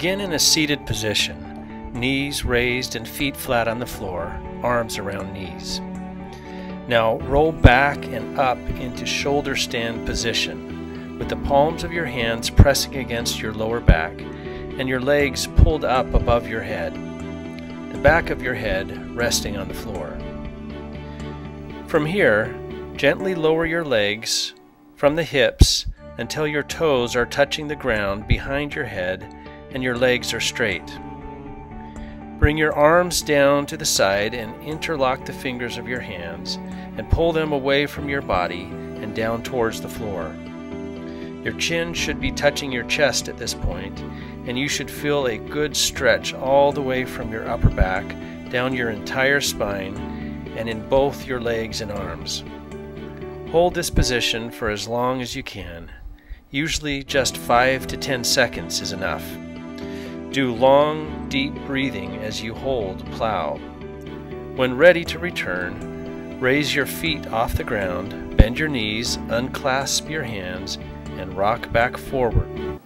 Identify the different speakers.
Speaker 1: Begin in a seated position, knees raised and feet flat on the floor, arms around knees. Now roll back and up into shoulder stand position, with the palms of your hands pressing against your lower back and your legs pulled up above your head, the back of your head resting on the floor. From here, gently lower your legs from the hips until your toes are touching the ground behind your head and your legs are straight. Bring your arms down to the side and interlock the fingers of your hands and pull them away from your body and down towards the floor. Your chin should be touching your chest at this point, and you should feel a good stretch all the way from your upper back down your entire spine and in both your legs and arms. Hold this position for as long as you can. Usually just 5 to 10 seconds is enough. Do long, deep breathing as you hold plow. When ready to return, raise your feet off the ground, bend your knees, unclasp your hands, and rock back forward.